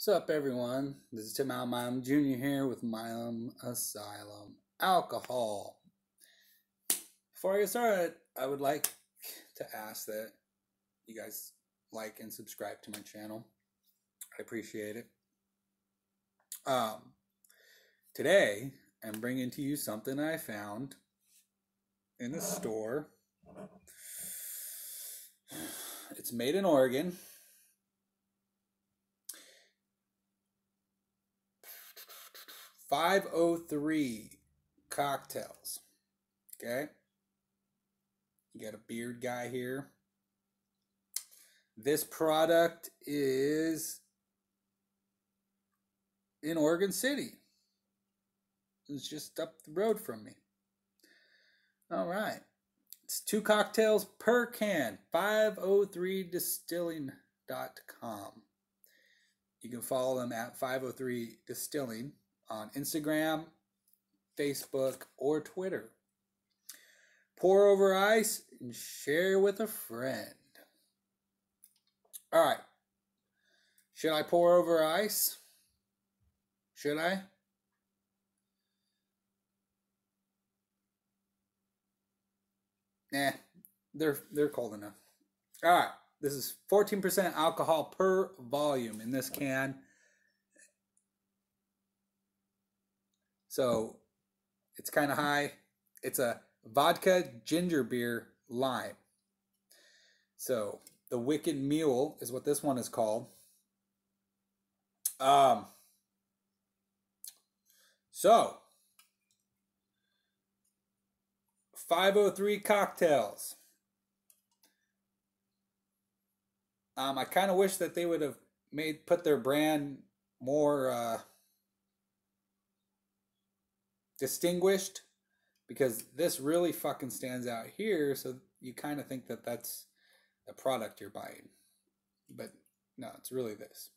What's up, everyone? This is Tim Almam Jr. here with Milam Asylum Alcohol. Before I get started, I would like to ask that you guys like and subscribe to my channel. I appreciate it. Um, today, I'm bringing to you something I found in the store. It's made in Oregon. 503 cocktails. Okay. You got a beard guy here. This product is in Oregon City. It's just up the road from me. All right. It's two cocktails per can. 503distilling.com. You can follow them at 503 Distilling on Instagram, Facebook, or Twitter. Pour over ice and share with a friend. All right. Should I pour over ice? Should I? Nah, they're they're cold enough. All right. This is 14% alcohol per volume in this can. So it's kind of high. It's a vodka ginger beer lime. So the Wicked Mule is what this one is called. Um. So 503 cocktails. Um, I kind of wish that they would have made put their brand more uh, distinguished because this really fucking stands out here. So you kind of think that that's the product you're buying. But no, it's really this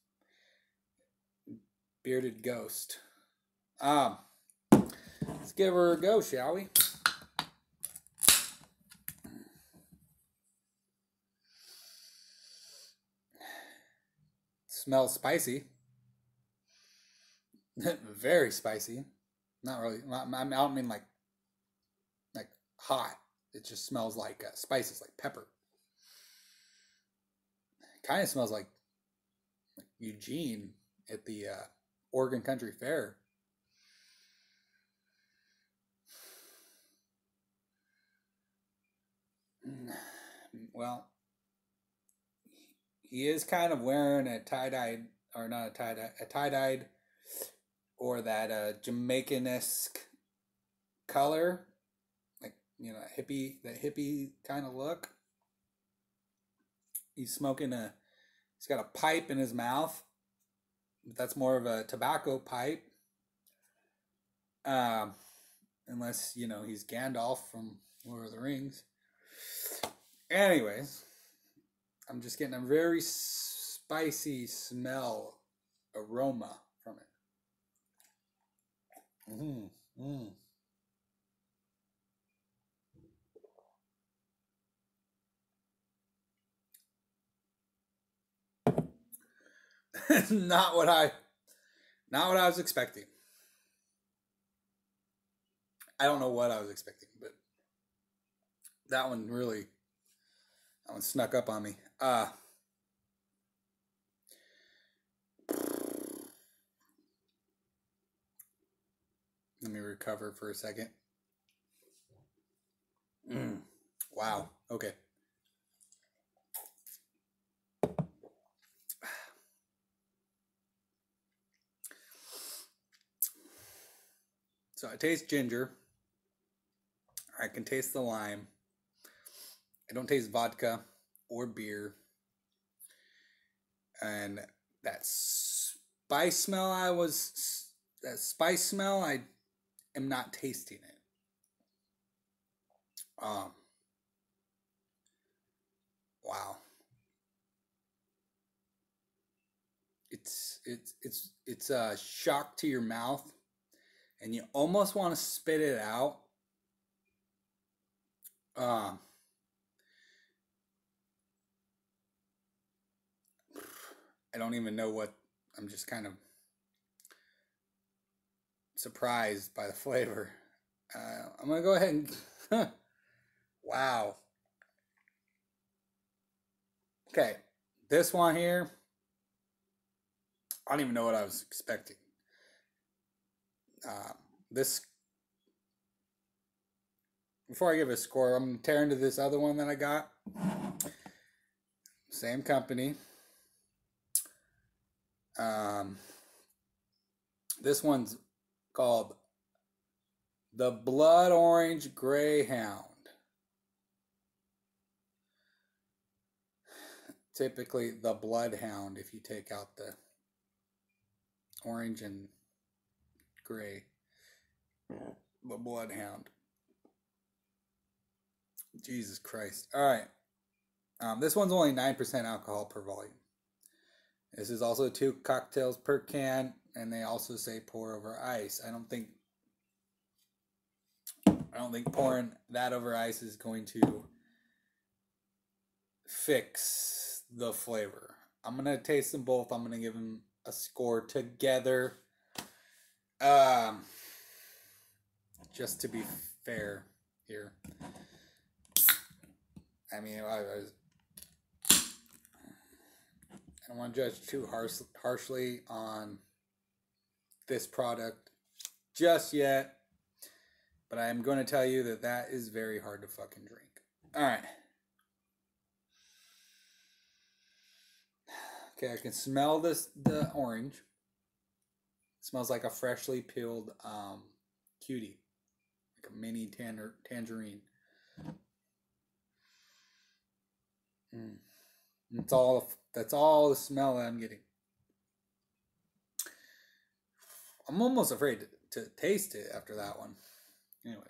bearded ghost. Um, let's give her a go, shall we? Smells spicy. Very spicy. Not really. I don't mean like like hot. It just smells like uh, spices, like pepper. Kind of smells like, like Eugene at the uh, Oregon Country Fair. Well, he is kind of wearing a tie dyed, or not a tie dyed, a tie dyed or that uh, Jamaican esque color, like you know, hippie that hippie kind of look. He's smoking a. He's got a pipe in his mouth. But that's more of a tobacco pipe. Um, unless you know he's Gandalf from Lord of the Rings. Anyways, I'm just getting a very spicy smell aroma Mm, mm. not what I not what I was expecting. I don't know what I was expecting, but that one really that one snuck up on me. Uh Let me recover for a second. Mm. Wow. Okay. So I taste ginger. I can taste the lime. I don't taste vodka or beer. And that spice smell I was that spice smell I am not tasting it. Um, wow. It's it's it's it's a shock to your mouth, and you almost want to spit it out. Um, I don't even know what I'm just kind of surprised by the flavor. Uh, I'm gonna go ahead and wow. Okay, this one here. I don't even know what I was expecting. Uh, this before I give a score, I'm tearing to this other one that I got. Same company. Um, this one's called the Blood Orange Greyhound. Typically, the Bloodhound if you take out the orange and gray. The Bloodhound. Jesus Christ. All right. Um, this one's only 9% alcohol per volume. This is also two cocktails per can, and they also say pour over ice. I don't think I don't think pouring that over ice is going to fix the flavor. I'm gonna taste them both. I'm gonna give them a score together. Um, just to be fair here. I mean, I, was. I don't want to judge too harsh, harshly on this product just yet, but I am going to tell you that that is very hard to fucking drink. All right. Okay, I can smell this the orange. It smells like a freshly peeled um, cutie, like a mini tanger, tangerine. Mm. That's all. That's all the smell that I'm getting. I'm almost afraid to, to taste it after that one. Anyways.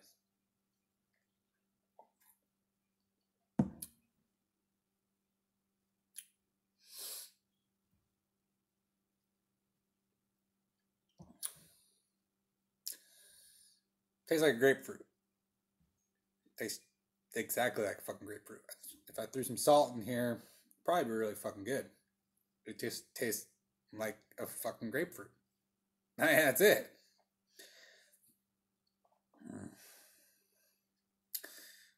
Tastes like grapefruit. Tastes exactly like fucking grapefruit. If I threw some salt in here, probably be really fucking good. It just tastes like a fucking grapefruit. That's it.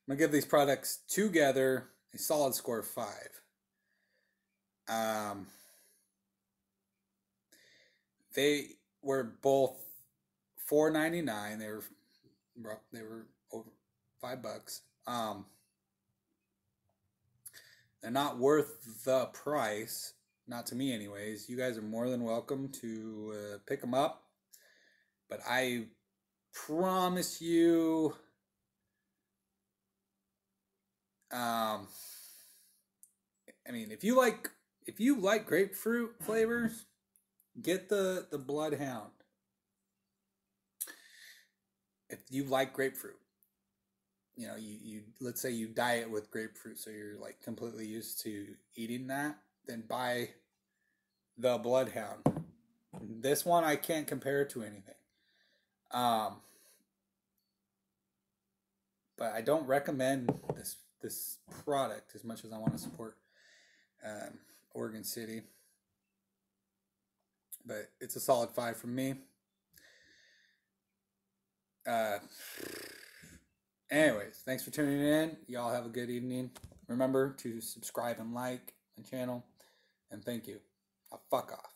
I'm gonna give these products together a solid score of five. Um, they were both four ninety nine. They were they were over five bucks. Um, they're not worth the price, not to me, anyways. You guys are more than welcome to uh, pick them up, but I promise you. Um, I mean, if you like if you like grapefruit flavors, get the the Bloodhound. If you like grapefruit, you know, you, you let's say you diet with grapefruit, so you're like completely used to eating that, then buy the Bloodhound. This one I can't compare it to anything. Um, but I don't recommend this this product as much as I want to support um, Oregon City. But it's a solid five from me. Uh, anyways, thanks for tuning in. Y'all have a good evening. Remember to subscribe and like my channel. And thank you. Fuck off.